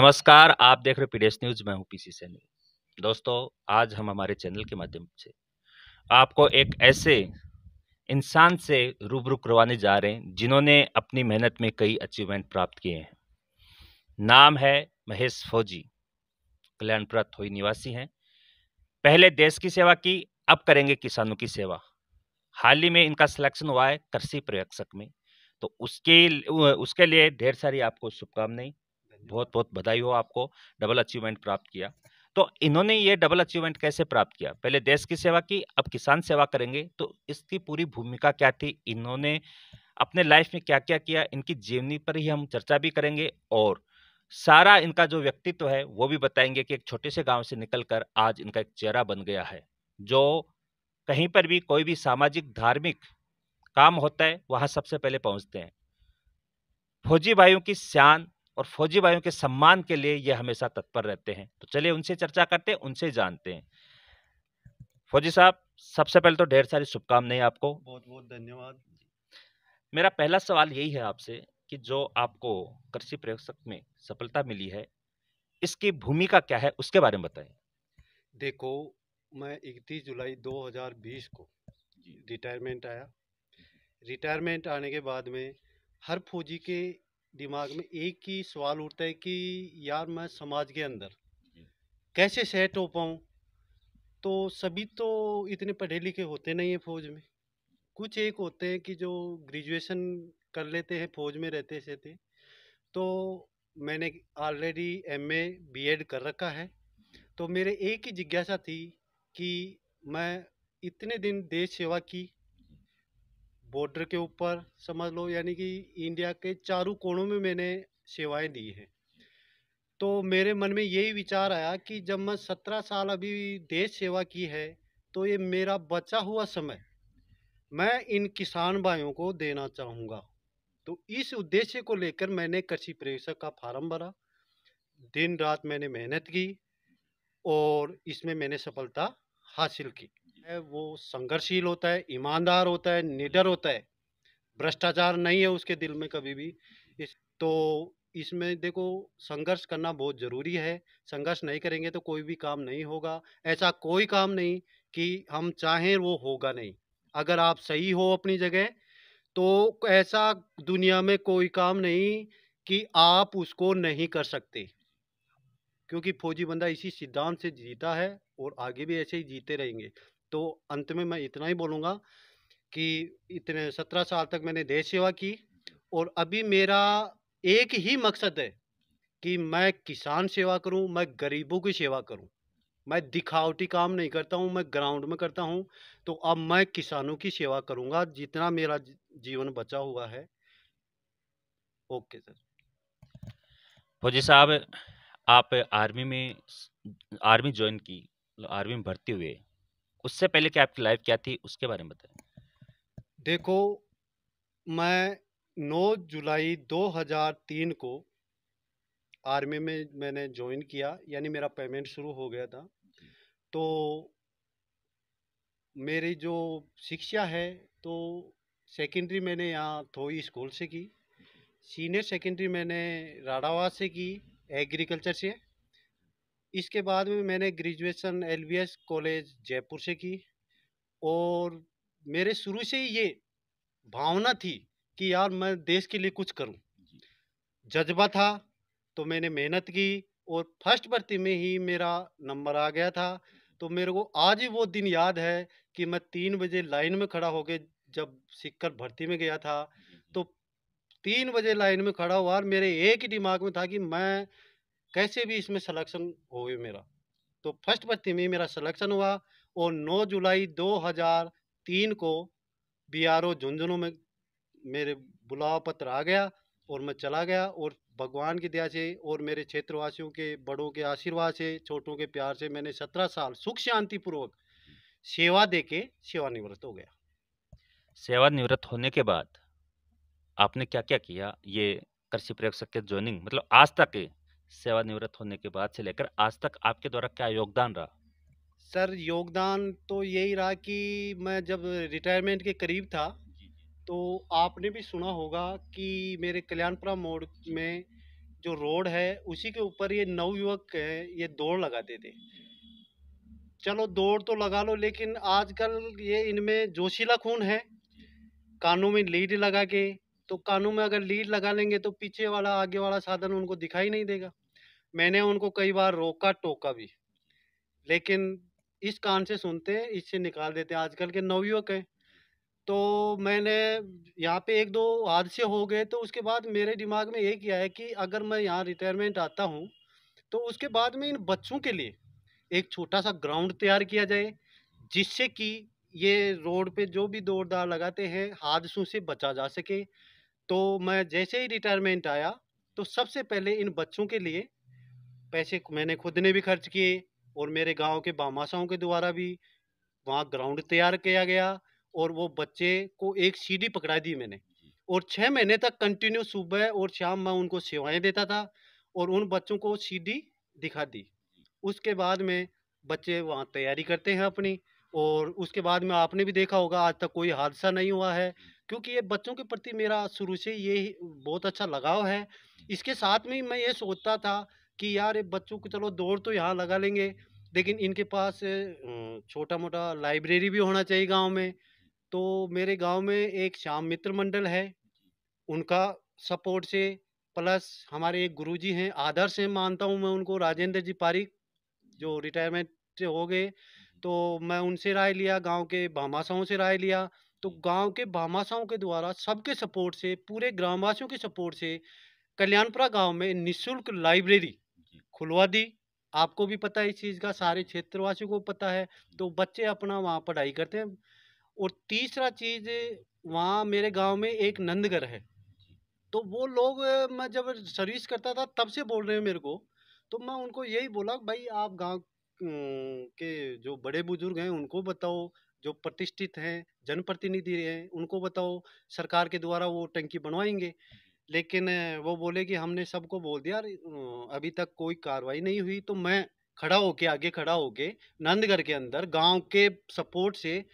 नमस्कार, आप देख रहे हो पीडीएस न्यूज़, मैं हूँ पीसी सैनी। दोस्तों, आज हम हमारे चैनल के माध्यम से आपको एक ऐसे इंसान से रूबरू करवाने जा रहे हैं, जिन्होंने अपनी मेहनत में कई अचीवमेंट प्राप्त किए हैं। नाम है महेश फौजी, कल्याणपुरा थोई निवासी हैं। पहले देश की सेवा की, अब करेंगे किसानों की सेवा। हाल ही में इनका सिलेक्शन हुआ है कृषि पर्यवेक्षक में, तो उसके उसके लिए ढेर सारी आपको शुभकामनाएँ। बहुत बहुत बधाई हो आपको, डबल अचीवमेंट प्राप्त किया। तो इन्होंने ये डबल अचीवमेंट कैसे प्राप्त किया? पहले देश की सेवा की, अब किसान सेवा करेंगे। तो इसकी पूरी भूमिका क्या थी? इन्होंने अपने लाइफ में क्या क्या? किया इनकी जीवनी पर ही हम चर्चा भी करेंगे और सारा इनका जो व्यक्तित्व है, वो भी बताएँगे कि एक छोटे से गाँव से निकलकर आज इनका एक चेहरा बन गया है, जो कहीं पर भी कोई भी सामाजिक, धार्मिक काम होता है, वहाँ सबसे पहले पहुँचते हैं। फौजी भाइयों की शान और फौजी भाइयों के सम्मान के लिए ये हमेशा तत्पर रहते हैं। तो चलिए उनसे चर्चा करते हैं उनसे जानते हैं। फौजी साहब सबसे पहले तो ढेर सारी शुभकामनाएँ आपको। बहुत बहुत धन्यवाद। मेरा पहला सवाल यही है आपसे कि जो आपको कृषि प्रयोगशक में सफलता मिली है इसकी भूमिका क्या है उसके बारे में बताएँ। देखो मैं 31 जुलाई 2020 को रिटायरमेंट आया। रिटायरमेंट आने के बाद में हर फौजी के दिमाग में एक ही सवाल उठता है कि यार मैं समाज के अंदर कैसे सेट हो पाऊँ? तो सभी तो इतने पढ़े लिखे होते नहीं हैं फौज में। कुछ एक होते हैं कि जो ग्रेजुएशन कर लेते हैं फौज में रहते से थे। तो मैंने ऑलरेडी एमए बीएड कर रखा है। तो मेरे एक ही जिज्ञासा थी कि मैं इतने दिन देश सेवा की बॉर्डर के ऊपर, समझ लो, यानी कि इंडिया के चारों कोणों में मैंने सेवाएँ दी हैं। तो मेरे मन में यही विचार आया कि जब मैं सत्रह साल अभी देश सेवा की है तो ये मेरा बचा हुआ समय मैं इन किसान भाइयों को देना चाहूँगा। तो इस उद्देश्य को लेकर मैंने कृषि प्रवेशक का फार्म भरा। दिन रात मैंने मेहनत की और इसमें मैंने सफलता हासिल की। है, वो संघर्षशील होता है, ईमानदार होता है, निडर होता है। भ्रष्टाचार नहीं है उसके दिल में कभी भी। इस तो इसमें देखो, संघर्ष करना बहुत ज़रूरी है। संघर्ष नहीं करेंगे तो कोई भी काम नहीं होगा। ऐसा कोई काम नहीं कि हम चाहें वो होगा नहीं। अगर आप सही हो अपनी जगह तो ऐसा दुनिया में कोई काम नहीं कि आप उसको नहीं कर सकते। क्योंकि फौजी बंदा इसी सिद्धांत से जीता है और आगे भी ऐसे ही जीते रहेंगे। तो अंत में मैं इतना ही बोलूँगा कि इतने सत्रह साल तक मैंने देश सेवा की और अभी मेरा एक ही मकसद है कि मैं किसान सेवा करूँ, मैं गरीबों की सेवा करूँ। मैं दिखावटी काम नहीं करता हूँ, मैं ग्राउंड में करता हूँ तो अब मैं किसानों की सेवा करूँगा, जितना मेरा जीवन बचा हुआ है। Okay, sir. फौजी साहब, आप आर्मी में आर्मी ज्वाइन की आर्मी में भर्ती हुए। उससे पहले क्या आपकी लाइफ क्या थी उसके बारे में बताएँ। देखो मैं 9 जुलाई 2003 को आर्मी में मैंने ज्वाइन किया यानी मेरा पेमेंट शुरू हो गया था। तो मेरी जो शिक्षा है तो सेकेंडरी मैंने यहाँ थोई स्कूल से की सीनियर सेकेंडरी मैंने राडावाद से की एग्रीकल्चर से। इसके बाद में मैंने ग्रेजुएशन एलबीएस कॉलेज जयपुर से की और मेरे शुरू से ही ये भावना थी कि यार मैं देश के लिए कुछ करूँ। जज्बा था तो मैंने मेहनत की और फ़र्स्ट भर्ती में ही मेरा नंबर आ गया था। तो मेरे को आज ही वो दिन याद है कि मैं तीन बजे लाइन में खड़ा हो जब सीखकर भर्ती में गया था तो तीन बजे लाइन में खड़ा हुआ और मेरे एक ही दिमाग में था कि मैं कैसे भी इसमें सिलेक्शन हो मेरा। तो फ़र्स्ट भर्ती में मेरा सिलेक्शन हुआ और 9 जुलाई 2003 को बी आर ओ झुंझुनू में मेरे बुलावा पत्र आ गया और मैं चला गया और भगवान की दया से और मेरे क्षेत्रवासियों के, बड़ों के आशीर्वाद से, छोटों के प्यार से मैंने सत्रह साल सुख, शांति पूर्वक सेवा दे के सेवानिवृत्त हो गया। सेवानिवृत्त होने के बाद आपने क्या क्या किया ये कृषि प्रयोग के ज्वाइनिंग मतलब आज तक सेवानिवृत्त होने के बाद से लेकर आज तक आपके द्वारा क्या योगदान रहा? सर योगदान तो यही रहा कि मैं जब रिटायरमेंट के करीब था तो आपने भी सुना होगा कि मेरे कल्याणपुरा मोड़ में जो रोड है उसी के ऊपर ये नवयुवक हैं ये दौड़ लगाते थे चलो दौड़ तो लगा लो लेकिन आजकल ये इनमें जोशीला खून है। कानों में लीड लगा के तो कानों में अगर लीड लगा लेंगे तो पीछे वाला, आगे वाला साधन उनको दिखाई नहीं देगा। मैंने उनको कई बार रोका, टोका भी। लेकिन इस कान से सुनते हैं इससे निकाल देते। हैं आजकल के नवयुवक हैं। तो मैंने यहाँ पे एक दो हादसे हो गए तो उसके बाद मेरे दिमाग में ये किया है कि अगर मैं यहाँ रिटायरमेंट आता हूँ तो उसके बाद में इन बच्चों के लिए एक छोटा सा ग्राउंड तैयार किया जाए, जिससे कि ये रोड पे जो भी दौड़ दार लगाते हैं, हादसों से बचा जा सके। तो मैं जैसे ही रिटायरमेंट आया तो सबसे पहले इन बच्चों के लिए पैसे मैंने खुद ने भी खर्च किए और मेरे गाँव के बामाशाओं के द्वारा भी वहाँ ग्राउंड तैयार किया गया और वो बच्चे को एक सीडी पकड़ा दी मैंने। और छः महीने तक कंटिन्यू सुबह और शाम मैं उनको सेवाएँ देता था और उन बच्चों को सीडी दिखा दी। उसके बाद में बच्चे वहाँ तैयारी करते हैं अपनी और उसके बाद में आपने भी देखा होगा आज तक कोई हादसा नहीं हुआ है। क्योंकि ये बच्चों के प्रति मेरा शुरू से ये बहुत अच्छा लगाव है। इसके साथ में मैं ये सोचता था कि यार ये बच्चों को चलो दौड़ तो यहाँ लगा लेंगे लेकिन इनके पास छोटा मोटा लाइब्रेरी भी होना चाहिए गाँव में। तो मेरे गाँव में एक श्याम मित्र मंडल है उनका सपोर्ट से प्लस हमारे एक गुरुजी हैं आदर्श हैं मानता हूँ मैं उनको राजेंद्र जी पारिक जो रिटायरमेंट हो गए। तो मैं उनसे राय लिया गाँव के भामाशाओं से राय लिया। तो गाँव के भामाशाओं के द्वारा सबके सपोर्ट से पूरे ग्रामवासियों के सपोर्ट से कल्याणपुरा गाँव में निशुल्क लाइब्रेरी खुलवा दी। आपको भी पता है इस चीज़ का सारे क्षेत्रवासियों को पता है। तो बच्चे अपना वहाँ पढ़ाई करते हैं। और तीसरा चीज़ वहाँ मेरे गाँव में एक नंदगढ़ है। तो वो लोग मैं जब सर्विस करता था तब से बोल रहे हैं मेरे को। तो मैं उनको यही बोला भाई आप गाँव के जो बड़े बुज़ुर्ग हैं, उनको बताओ, जो प्रतिष्ठित हैं, जनप्रतिनिधि हैं, उनको बताओ, सरकार के द्वारा वो टंकी बनवाएँगे। लेकिन वो बोले कि हमने सबको बोल दिया अभी तक कोई कार्रवाई नहीं हुई तो मैं खड़ा होके, आगे खड़ा होके, नंदगढ़ के अंदर, गाँव के सपोर्ट से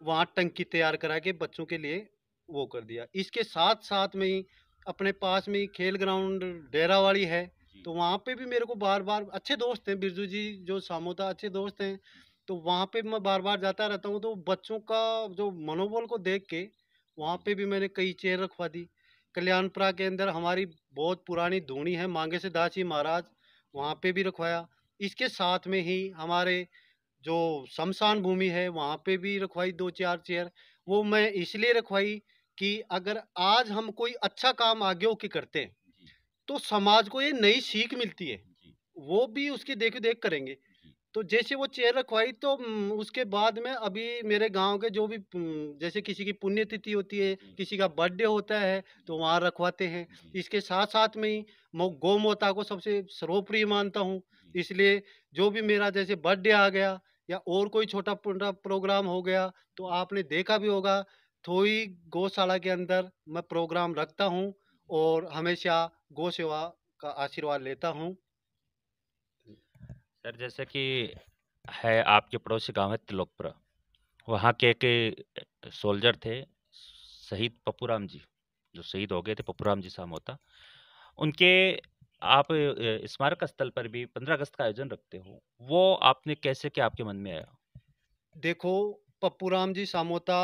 वहाँ टंकी तैयार करा के बच्चों के लिए वो कर दिया। इसके साथ साथ में ही, अपने पास में ही खेल ग्राउंड डेरावाड़ी है तो वहाँ पे भी मेरे को बार बार अच्छे दोस्त हैं बिरजू जी जो सामोता अच्छे दोस्त हैं तो वहाँ पे मैं बार बार जाता रहता हूँ तो बच्चों का जो मनोबल को देख के वहाँ पे भी मैंने कई चेयर रखवा दी। कल्याणपुरा के अंदर हमारी बहुत पुरानी धूनी है मांगे से दासी महाराज वहाँ पे भी रखवाया। इसके साथ में ही हमारे जो शमशान भूमि है वहाँ पे भी रखवाई दो चार चेयर। वो मैं इसलिए रखवाई कि अगर आज हम कोई अच्छा काम आगे होके करते हैं तो समाज को ये नई सीख मिलती है। वो भी उसकी देख देख करेंगे तो जैसे वो चेयर रखवाई तो उसके बाद में अभी मेरे गाँव के जो भी जैसे किसी की पुण्यतिथि होती है किसी का बर्थडे होता है तो वहाँ रखवाते हैं। इसके साथ साथ में ही मैं गौ माता को सबसे सर्वप्रिय मानता हूँ। इसलिए जो भी मेरा जैसे बर्थडे आ गया या और कोई छोटा प्रोग्राम हो गया तो आपने देखा भी होगा थोड़ी गौशाला के अंदर मैं प्रोग्राम रखता हूँ और हमेशा गौ सेवा का आशीर्वाद लेता हूँ। सर जैसे कि है आपके पड़ोसी गाँव है त्रिलोकपुरा वहाँ के एक सोल्जर थे शहीद पप्पूराम जी जो शहीद हो गए थे पप्पूराम जी सामोता। उनके आप स्मारक स्थल पर भी पंद्रह अगस्त का आयोजन रखते हो वो आपने कैसे क्या आपके मन में आया? देखो पप्पूराम जी सामोता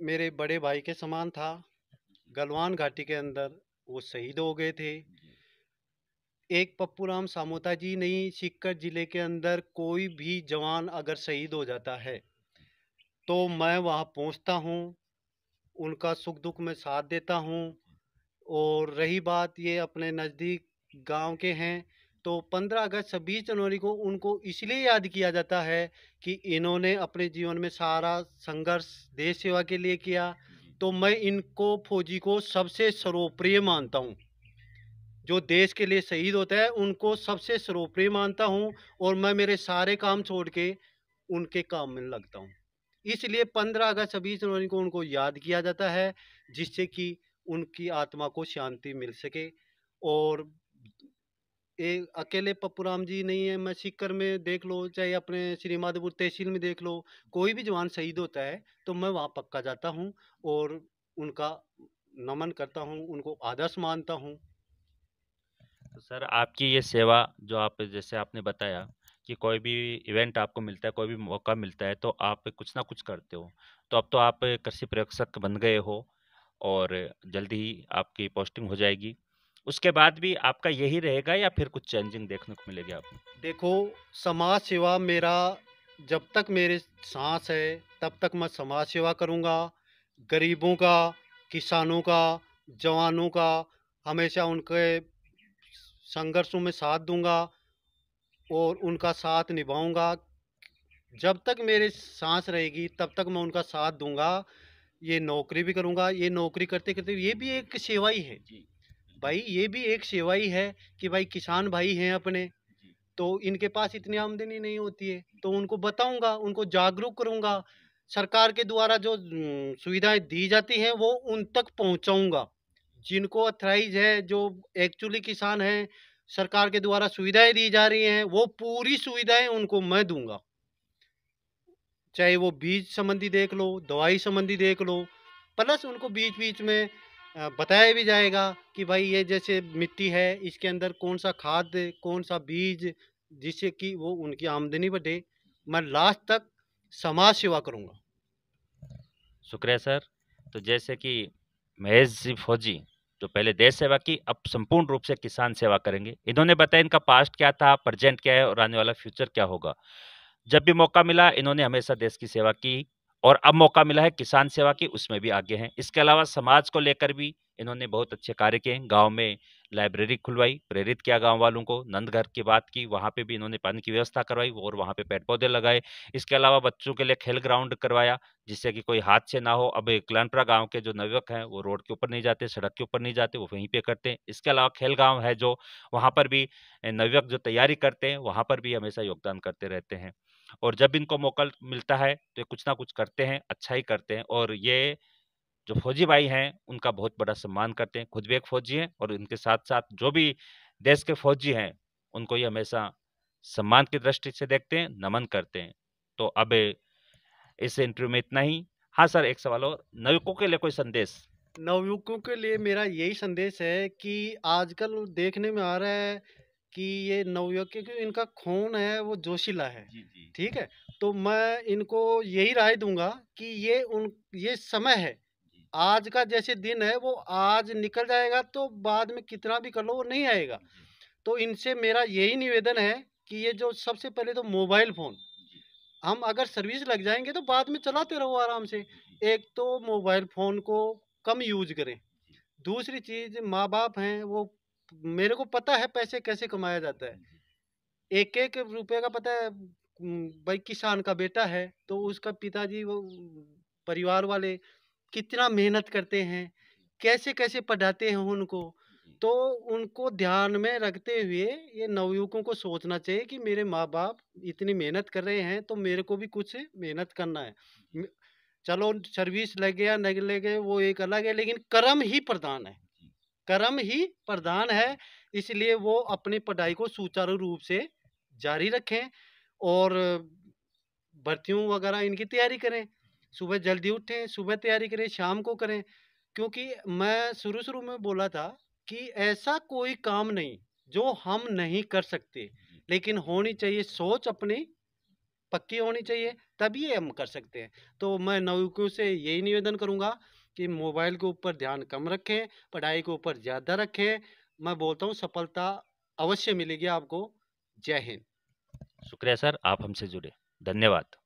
मेरे बड़े भाई के समान था गलवान घाटी के अंदर वो शहीद हो गए थे। एक पप्पूराम सामोता जी नहीं सीकर ज़िले के अंदर कोई भी जवान अगर शहीद हो जाता है तो मैं वहाँ पहुँचता हूँ उनका सुख दुख में साथ देता हूँ और रही बात ये अपने नज़दीक गाँव के हैं तो 15 अगस्त छब्बीस जनवरी को उनको इसलिए याद किया जाता है कि इन्होंने अपने जीवन में सारा संघर्ष देश सेवा के लिए किया तो मैं इनको फौजी को सबसे सर्वप्रिय मानता हूँ। जो देश के लिए शहीद होता है, उनको सबसे सर्वप्रिय मानता हूँ और मैं मेरे सारे काम छोड़ के उनके काम में लगता हूँ। इसलिए पंद्रह अगस्त छब्बीस जनवरी को उनको याद किया जाता है, जिससे कि उनकी आत्मा को शांति मिल सके और एक अकेले पप्पू राम जी नहीं है, मैं सीकर में देख लो, चाहे अपने श्री माधोपुर तहसील में देख लो, कोई भी जवान शहीद होता है तो मैं वहाँ पक्का जाता हूँ और उनका नमन करता हूँ, उनको आदर्श मानता हूँ। तो सर, आपकी ये सेवा जो आप, जैसे आपने बताया कि कोई भी इवेंट आपको मिलता है, कोई भी मौका मिलता है तो आप कुछ ना कुछ करते हो। तो अब तो आप कृषि प्रयोगशक बन गए हो और जल्दी ही आपकी पोस्टिंग हो जाएगी। उसके बाद भी आपका यही रहेगा या फिर कुछ चेंजिंग देखने को मिलेगी आपको? देखो समाज सेवा मेरा जब तक मेरे सांस है तब तक मैं समाज सेवा करूँगा। गरीबों का किसानों का जवानों का हमेशा उनके संघर्षों में साथ दूँगा और उनका साथ निभाऊँगा। जब तक मेरे सांस रहेगी तब तक मैं उनका साथ दूँगा। ये नौकरी भी करूँगा ये नौकरी करते करते ये भी एक सेवा ही है। भाई ये भी एक सेवा ही है कि भाई किसान भाई हैं अपने तो इनके पास इतनी आमदनी नहीं होती है। तो उनको बताऊँगा उनको जागरूक करूँगा सरकार के द्वारा जो सुविधाएँ दी जाती हैं वो उन तक पहुंचाऊँगा। जिनको अथराइज है जो एक्चुअली किसान हैं सरकार के द्वारा सुविधाएँ दी जा रही हैं वो पूरी सुविधाएँ उनको मैं दूँगा। चाहे वो बीज संबंधी देख लो दवाई संबंधी देख लो प्लस उनको बीच बीच में बताया भी जाएगा कि भाई ये जैसे मिट्टी है, इसके अंदर कौन सा खाद कौन सा बीज जिससे कि वो उनकी आमदनी बढ़े। मैं लास्ट तक समाज सेवा करूँगा। शुक्रिया सर। तो जैसे कि महेश जी फौजी जो पहले देश सेवा की, अब संपूर्ण रूप से किसान सेवा करेंगे। इन्होंने बताया इनका पास्ट क्या था, प्रेजेंट क्या है और आने वाला फ्यूचर क्या होगा। जब भी मौका मिला, इन्होंने हमेशा देश की सेवा की। और अब मौका मिला है किसान सेवा की, उसमें भी आगे हैं। इसके अलावा समाज को लेकर भी इन्होंने बहुत अच्छे कार्य किए गाँव में लाइब्रेरी खुलवाई, प्रेरित किया गाँव वालों को। नंद घर की बात की, वहाँ पे भी इन्होंने पानी की व्यवस्था करवाई और वहाँ पे पेड़ पौधे लगाए। इसके अलावा बच्चों के लिए खेल ग्राउंड करवाया, जिससे कि कोई हाथ से ना हो। अब कलानपुरा गाँव के जो नवयुवक हैं, वो रोड के ऊपर नहीं जाते, सड़क के ऊपर नहीं जाते, वो वहीं पे करते हैं। इसके अलावा खेल गाँव है जो, वहाँ पर भी नवयुवक जो तैयारी करते हैं, वहाँ पर भी हमेशा योगदान करते रहते हैं। और जब इनको मौका मिलता है तो ये कुछ ना कुछ करते हैं अच्छा ही करते हैं। और ये जो फौजी भाई हैं, उनका बहुत बड़ा सम्मान करते हैं। खुद भी एक फौजी हैं और इनके साथ साथ जो भी देश के फौजी हैं, उनको ये हमेशा सम्मान की दृष्टि से देखते हैं, नमन करते हैं। तो अब इस इंटरव्यू में इतना ही। हाँ सर, एक सवाल और। नवयुवकों के लिए कोई संदेश? नवयुवकों के लिए मेरा यही संदेश है कि आजकल देखने में आ रहा है कि ये नवयुवक क्योंकि इनका खून है वो जोशीला है ठीक है? तो मैं इनको यही राय दूँगा कि ये उन ये समय है आज का जैसे दिन है वो आज निकल जाएगा तो बाद में कितना भी कर लो वो नहीं आएगा। तो इनसे मेरा यही निवेदन है कि ये जो सबसे पहले तो मोबाइल फ़ोन हम अगर सर्विस लग जाएँगे तो बाद में चलाते रहो आराम से। एक तो मोबाइल फ़ोन को कम यूज़ करें। दूसरी चीज़ माँ बाप हैं वो मेरे को पता है पैसे कैसे कमाया जाता है। एक एक रुपए का पता है भाई किसान का बेटा है तो उसका पिताजी वो परिवार वाले कितना मेहनत करते हैं कैसे कैसे पढ़ाते हैं उनको तो उनको ध्यान में रखते हुए ये नवयुवकों को सोचना चाहिए कि मेरे माँ बाप इतनी मेहनत कर रहे हैं तो मेरे को भी कुछ मेहनत करना है। चलो सर्विस लग गया नहीं लगे वो एक अलग है लेकिन कर्म ही प्रधान है। कर्म ही प्रधान है इसलिए वो अपनी पढ़ाई को सुचारू रूप से जारी रखें और भर्तियों वगैरह इनकी तैयारी करें। सुबह जल्दी उठें सुबह तैयारी करें शाम को करें क्योंकि मैं शुरू शुरू में बोला था कि ऐसा कोई काम नहीं जो हम नहीं कर सकते लेकिन होनी चाहिए सोच अपनी पक्की होनी चाहिए तभी हम कर सकते हैं। तो मैं नवयुवकों से यही निवेदन करूँगा कि मोबाइल के ऊपर ध्यान कम रखें, पढ़ाई के ऊपर ज़्यादा रखें। मैं बोलता हूँ, सफलता अवश्य मिलेगी आपको। जय हिंद। शुक्रिया सर, आप हमसे जुड़े। धन्यवाद।